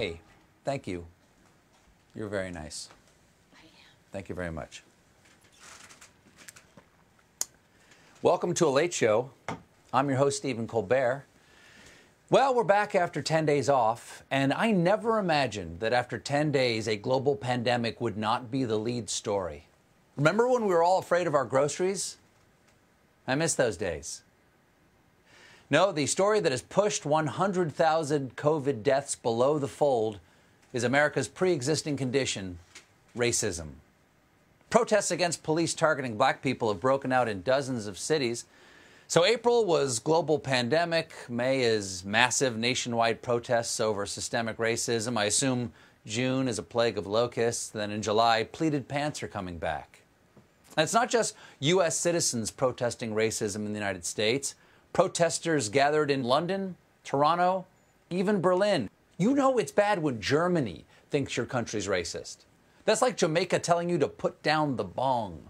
Hey, thank you. You're very nice. I am. Thank you very much. Welcome to a late show. I'm your host, Stephen Colbert. Well, we're back after 10 days off, and I never imagined that after 10 days, a global pandemic would not be the lead story. Remember when we were all afraid of our groceries? I miss those days. No, the story that has pushed 100,000 COVID deaths below the fold is America's pre existing condition racism. Protests against police targeting black people have broken out in dozens of cities. So April was global pandemic. May is massive nationwide protests over systemic racism. I assume June is a plague of locusts. Then in July, pleated pants are coming back. And it's not just U.S. citizens protesting racism in the United States. Protesters gathered in London, Toronto, even Berlin. You know it's bad when Germany thinks your country's racist. That's like Jamaica telling you to put down the bong.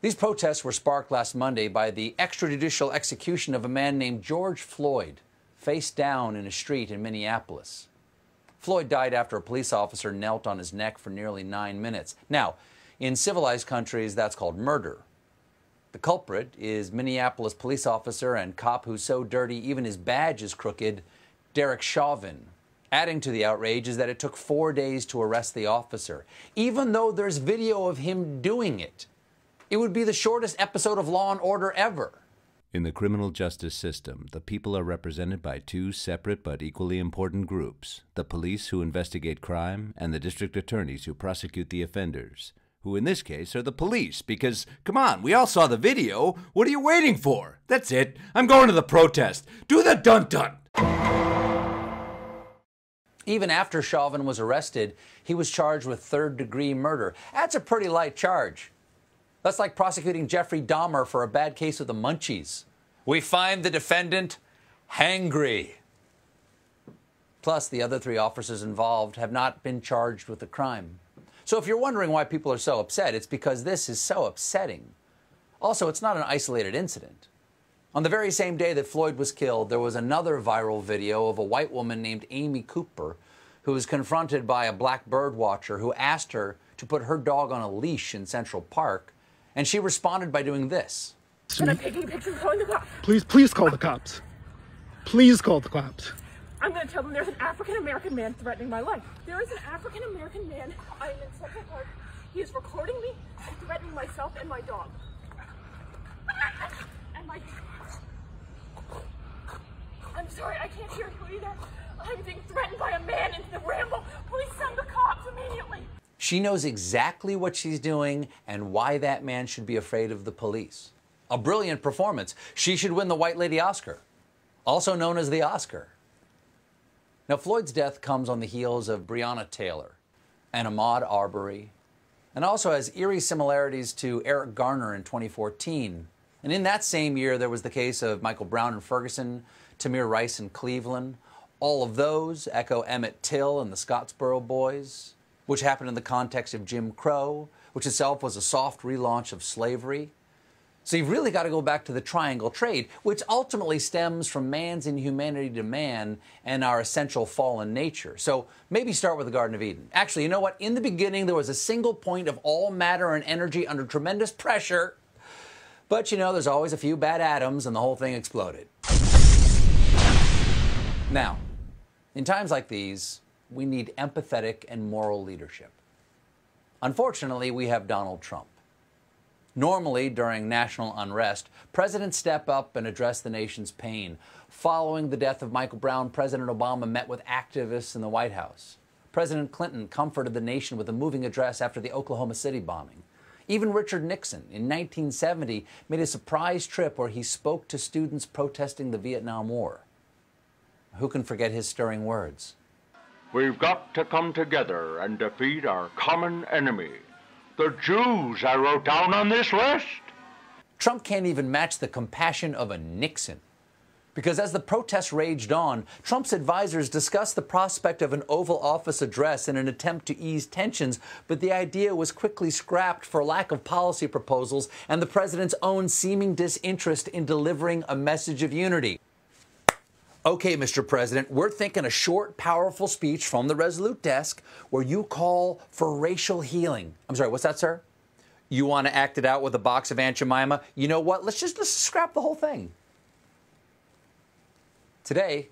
These protests were sparked last Monday by the extrajudicial execution of a man named George Floyd, face down in a street in Minneapolis. Floyd died after a police officer knelt on his neck for nearly nine minutes. Now, in civilized countries, that's called murder. The culprit is Minneapolis police officer and cop who's so dirty even his badge is crooked, Derek Chauvin. Adding to the outrage is that it took four days to arrest the officer, even though there's video of him doing it. It would be the shortest episode of Law and Order ever. In the criminal justice system, the people are represented by two separate but equally important groups the police who investigate crime and the district attorneys who prosecute the offenders, who in this case are the police because, come on, we all saw the video. What are you waiting for? That's it. I'm going to the protest. Do the dun dun. Even after Chauvin was arrested, he was charged with third degree murder. That's a pretty light charge. That's like prosecuting Jeffrey Dahmer for a bad case of the munchies. We find the defendant hangry. Plus, the other three officers involved have not been charged with the crime. So, if you're wondering why people are so upset, it's because this is so upsetting. Also, it's not an isolated incident. On the very same day that Floyd was killed, there was another viral video of a white woman named Amy Cooper who was confronted by a black bird watcher who asked her to put her dog on a leash in Central Park and she responded by doing this. Please, please call the cops. Please call the cops. I'm going to tell them there's an African American man threatening my life. There is an African American man. I'm in Central Park. He is recording me and threatening myself and my dog. And my. I'm sorry, I can't hear you either. I'm being threatened by a man in the ramble. Please send the cops immediately. She knows exactly what she's doing and why that man should be afraid of the police. A brilliant performance. She should win the White Lady Oscar, also known as the Oscar. Now, Floyd's death comes on the heels of Breonna Taylor and Ahmaud Arbery, and also has eerie similarities to Eric Garner in 2014. And in that same year, there was the case of Michael Brown in Ferguson, Tamir Rice in Cleveland. All of those echo Emmett Till and the Scottsboro Boys which happened in the context of Jim Crow, which itself was a soft relaunch of slavery. So you've really got to go back to the triangle trade, which ultimately stems from man's inhumanity to man and our essential fallen nature. So maybe start with the Garden of Eden. Actually, you know what? In the beginning, there was a single point of all matter and energy under tremendous pressure. But you know, there's always a few bad atoms, and the whole thing exploded. Now, in times like these, we need empathetic and moral leadership. Unfortunately, we have Donald Trump. Normally, during national unrest, presidents step up and address the nation's pain. Following the death of Michael Brown, President Obama met with activists in the White House. President Clinton comforted the nation with a moving address after the Oklahoma City bombing. Even Richard Nixon, in 1970, made a surprise trip where he spoke to students protesting the Vietnam War. Who can forget his stirring words? We've got to come together and defeat our common enemy. The Jews I wrote down on this list. Trump can't even match the compassion of a Nixon. Because as the protests raged on, Trump's advisors discussed the prospect of an Oval Office address in an attempt to ease tensions, but the idea was quickly scrapped for lack of policy proposals and the president's own seeming disinterest in delivering a message of unity. Okay, Mr. President, we're thinking a short, powerful speech from the Resolute desk where you call for racial healing. I'm sorry, what's that, sir? You want to act it out with a box of Aunt Jemima? You know what? Let's just let's scrap the whole thing. Today,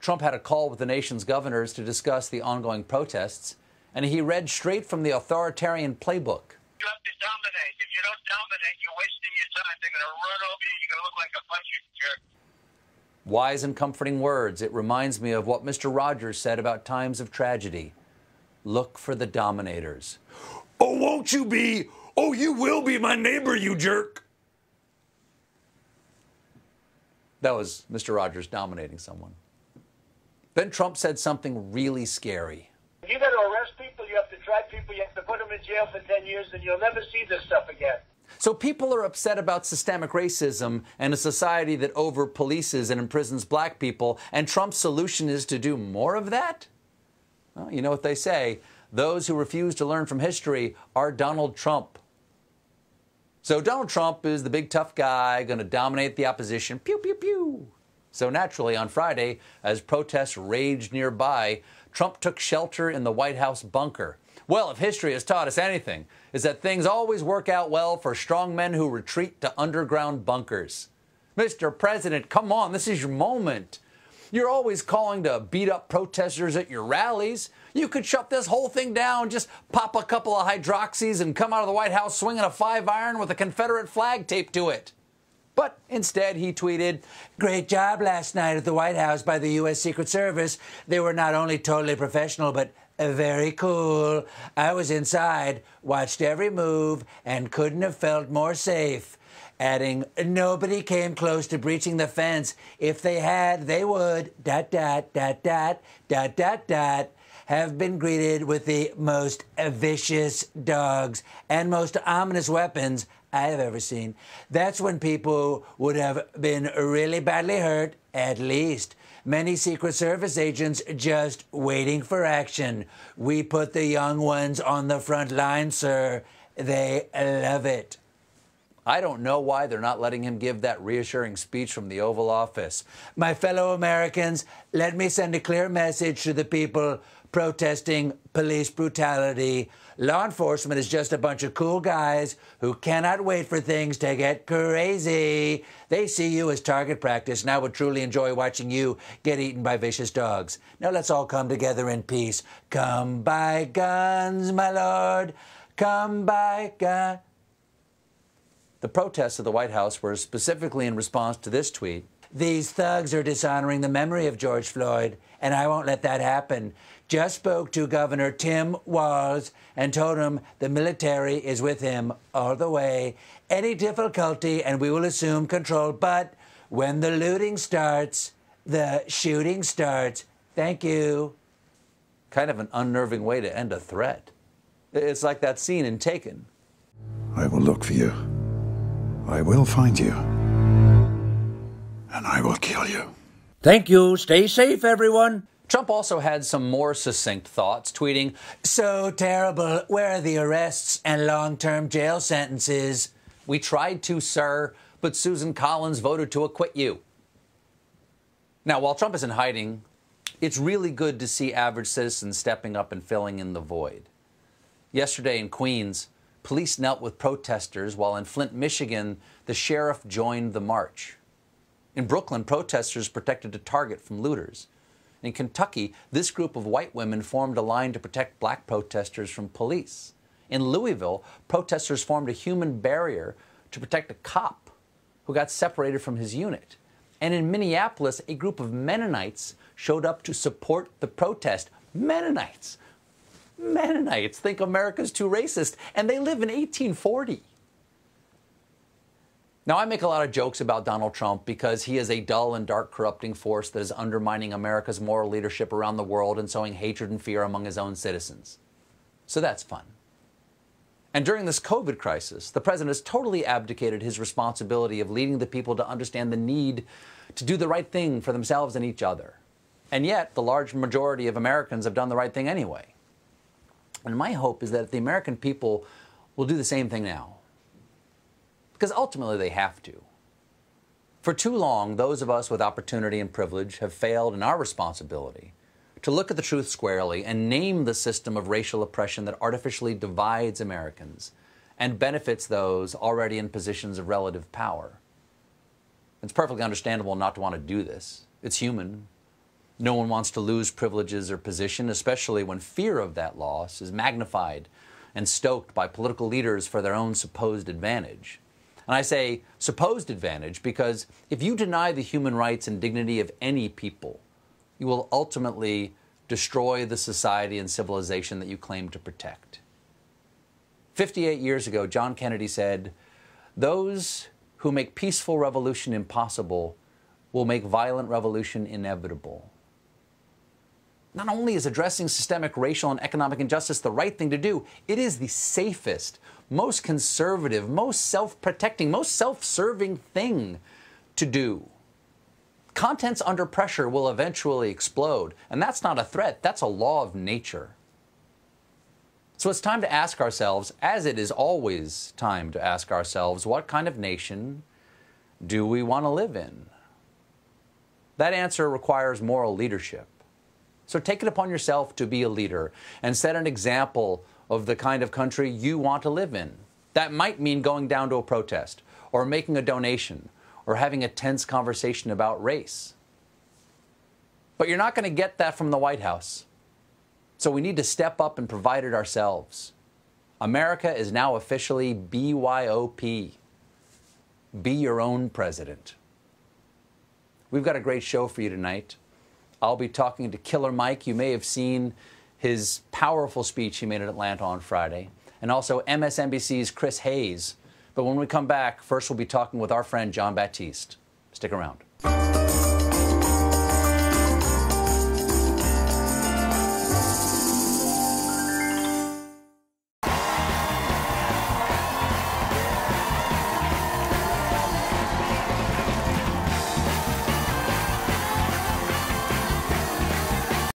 Trump had a call with the nation's governors to discuss the ongoing protests, and he read straight from the authoritarian playbook. You have to dominate. If you don't dominate, you're wasting your time. They're going to run over you. You're going to look like a bunch of jerks. Wise and comforting words. It reminds me of what Mr. Rogers said about times of tragedy. Look for the dominators. Oh, won't you be? Oh, you will be my neighbor, you jerk. That was Mr. Rogers dominating someone. Then Trump said something really scary. You got to arrest people. You have to try people. You have to put them in jail for 10 years, and you'll never see this stuff again. So people are upset about systemic racism and a society that over polices and imprisons black people, and Trump's solution is to do more of that? Well, you know what they say those who refuse to learn from history are Donald Trump. So Donald Trump is the big tough guy going to dominate the opposition. Pew, pew, pew. So naturally, on Friday, as protests raged nearby, Trump took shelter in the White House bunker. Well, if history has taught us anything, is that things always work out well for strong men who retreat to underground bunkers. Mr. President, come on, this is your moment. You're always calling to beat up protesters at your rallies. You could shut this whole thing down, just pop a couple of hydroxys and come out of the White House swinging a five iron with a Confederate flag taped to it. But instead, he tweeted, Great job last night at the White House by the U.S. Secret Service. They were not only totally professional, but very cool. I was inside, watched every move, and couldn't have felt more safe. Adding, nobody came close to breaching the fence. If they had, they would, dot, dot, dot, dot, dot, dot, dot, have been greeted with the most vicious dogs and most ominous weapons I have ever seen. That's when people would have been really badly hurt, at least. Many Secret Service agents just waiting for action. We put the young ones on the front line, sir. They love it. I don't know why they're not letting him give that reassuring speech from the Oval Office. My fellow Americans, let me send a clear message to the people protesting police brutality. Law enforcement is just a bunch of cool guys who cannot wait for things to get crazy. They see you as target practice, and I would truly enjoy watching you get eaten by vicious dogs. Now let's all come together in peace. Come by guns, my lord. Come by guns. The protests at the White House were specifically in response to this tweet. These thugs are dishonoring the memory of George Floyd, and I won't let that happen. Just spoke to Governor Tim Walz and told him the military is with him all the way. Any difficulty, and we will assume control. But when the looting starts, the shooting starts. Thank you. Kind of an unnerving way to end a threat. It's like that scene in Taken. I will look for you. I will find you. And I will kill you. Thank you. Stay safe, everyone. Trump also had some more succinct thoughts, tweeting, So terrible. Where are the arrests and long term jail sentences? We tried to, sir, but Susan Collins voted to acquit you. Now, while Trump is in hiding, it's really good to see average citizens stepping up and filling in the void. Yesterday in Queens, police knelt with protesters, while in Flint, Michigan, the sheriff joined the march. In Brooklyn, protesters protected a Target from looters. In Kentucky, this group of white women formed a line to protect black protesters from police. In Louisville, protesters formed a human barrier to protect a cop who got separated from his unit. And in Minneapolis, a group of Mennonites showed up to support the protest. Mennonites! Mennonites think America's too racist, and they live in 1840. Now, I make a lot of jokes about Donald Trump because he is a dull and dark corrupting force that is undermining America's moral leadership around the world and sowing hatred and fear among his own citizens. So that's fun. And during this COVID crisis, the president has totally abdicated his responsibility of leading the people to understand the need to do the right thing for themselves and each other. And yet, the large majority of Americans have done the right thing anyway. And my hope is that the American people will do the same thing now because ultimately they have to. For too long, those of us with opportunity and privilege have failed in our responsibility to look at the truth squarely and name the system of racial oppression that artificially divides Americans and benefits those already in positions of relative power. It's perfectly understandable not to want to do this. It's human. No one wants to lose privileges or position, especially when fear of that loss is magnified and stoked by political leaders for their own supposed advantage. And I say supposed advantage because if you deny the human rights and dignity of any people, you will ultimately destroy the society and civilization that you claim to protect. 58 years ago, John Kennedy said, Those who make peaceful revolution impossible will make violent revolution inevitable. Not only is addressing systemic racial and economic injustice the right thing to do, it is the safest, most conservative, most self protecting, most self serving thing to do. Contents under pressure will eventually explode, and that's not a threat, that's a law of nature. So it's time to ask ourselves, as it is always time to ask ourselves, what kind of nation do we want to live in? That answer requires moral leadership. So take it upon yourself to be a leader and set an example of the kind of country you want to live in. That might mean going down to a protest or making a donation or having a tense conversation about race. But you're not going to get that from the White House. So we need to step up and provide it ourselves. America is now officially BYOP. Be your own president. We've got a great show for you tonight. I'll be talking to Killer Mike. You may have seen his powerful speech he made in Atlanta on Friday, and also MSNBC's Chris Hayes. But when we come back, first we'll be talking with our friend Jon Batiste. Stick around.